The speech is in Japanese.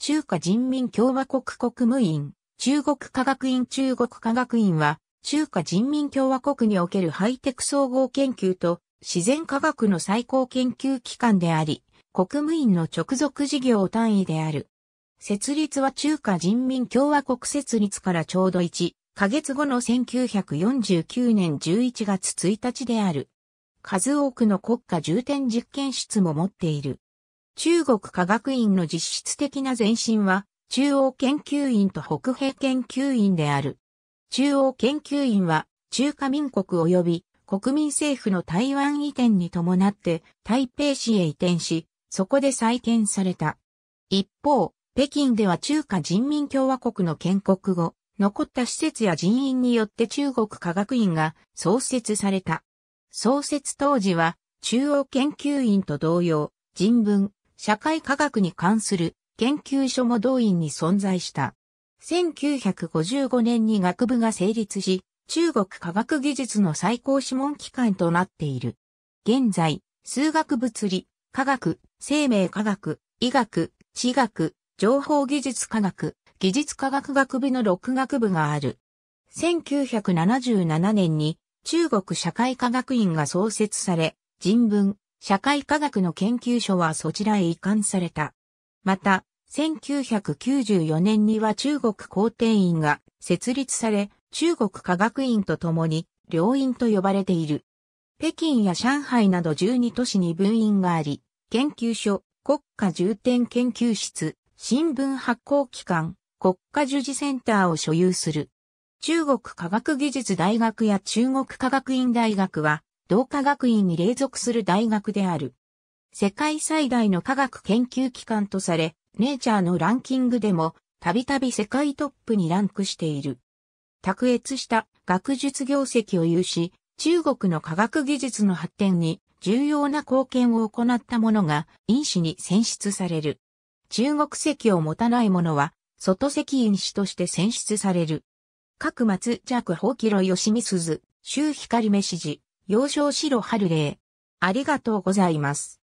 中華人民共和国国務院、中国科学院中国科学院は、中華人民共和国におけるハイテク総合研究と自然科学の最高研究機関であり、国務院の直属事業単位である。設立は中華人民共和国設立からちょうど1ヶ月後の1949年11月1日である。数多くの国家重点実験室も持っている。中国科学院の実質的な前身は中央研究院と北平研究院である。中央研究院は中華民国及び国民政府の台湾移転に伴って台北市へ移転し、そこで再建された。一方、北京では中華人民共和国の建国後、残った施設や人員によって中国科学院が創設された。創設当時は中央研究院と同様、人文、社会科学に関する研究所も同院に存在した。1955年に学部が成立し、中国科学技術の最高諮問機関となっている。現在、数学物理、科学、生命科学、医学、地学、情報技術科学、技術科学学部の6学部がある。1977年に中国社会科学院が創設され、人文、社会科学の研究所はそちらへ移管された。また、1994年には中国皇帝院が設立され、中国科学院と共に両院と呼ばれている。北京や上海など12都市に分院があり、研究所、国家重点研究室、新聞発行機関、国家樹事センターを所有する。中国科学技術大学や中国科学院大学は、同科学院に隷属する大学である。世界最大の科学研究機関とされ、ネイチャーのランキングでも、たびたび世界トップにランクしている。卓越した学術業績を有し、中国の科学技術の発展に重要な貢献を行った者が因子に選出される。中国籍を持たない者は、外籍因子として選出される。各松弱法キロ吉見鈴、周光目指示、幼少白春霊。ありがとうございます。